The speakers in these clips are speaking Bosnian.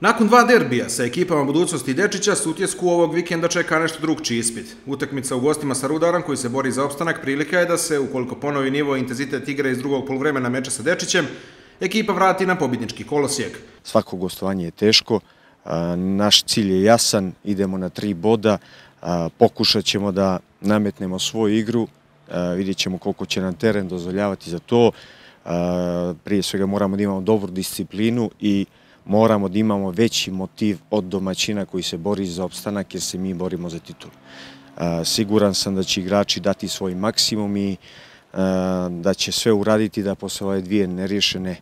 Nakon dva derbija sa ekipama budućnosti Dečića, Sutjesku ovog vikenda čeka nešto drugčiji ispit. Utakmica u gostima sa Rudarom koji se bori za opstanak prilika je da se, ukoliko ponovi nivo intenzitet igre iz drugog polovremena meča sa Dečićem, ekipa vrati na pobjednički kolosijek. Svako gostovanje je teško, naš cilj je jasan, idemo na tri boda, pokušat ćemo da nametnemo svoju igru, vidjet ćemo koliko će nam teren dozvoljavati za to. Prije svega moramo da imamo dobru disciplinu i moramo da imamo veći motiv od domaćina koji se bori za opstanak jer se mi borimo za titul. E, siguran sam da će igrači dati svoj maksimum i e, da će sve uraditi da posle ove dvije nerješene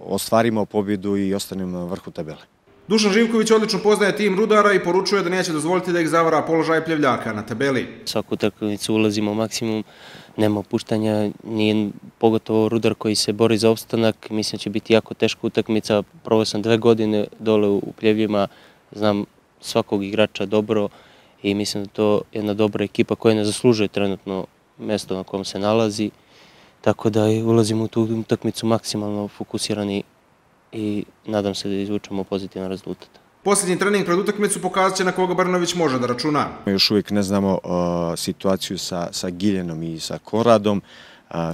ostvarimo pobjedu i ostanemo na vrhu tabele. Dušan Živković odlično poznaje tim Rudara i poručuje da neće dozvoliti da ih zavara položaj pljevljaka na tabeli. Svaku utakmicu ulazimo maksimum, nema opuštanja, nije pogotovo Rudar koji se bori za opstanak, mislim da će biti jako teška utakmica. Prvo sam dve godine dole u pljevljima, znam svakog igrača dobro i mislim da to je jedna dobra ekipa koja ne zaslužuje trenutno mesto na kom se nalazi. Tako da ulazimo u tu utakmicu maksimalno fokusirani i nadam se da izvučemo pozitivan rezultat. Posljednji trening pred utakmicu pokazat će na koga Brnović može da računa. Još uvijek ne znamo situaciju sa Giljenom i sa Koradom.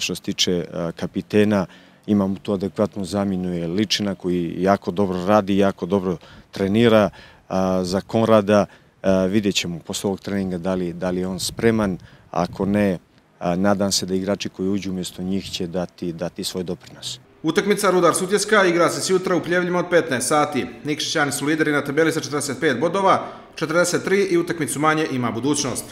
Što se tiče kapitena, imamo tu adekvatnu zaminu je Ličina koji jako dobro radi, jako dobro trenira. Za Konrada vidjet ćemo posle ovog treninga da li je on spreman. Ako ne, nadam se da igrači koji uđu umjesto njih će dati svoj doprinos. Utakmica Rudar Sutjeska igra se sjutra u Pljevljima od 15 sati. Nikšićani su lideri na tabeli sa 45 bodova, 43 i utakmicu manje ima budućnost.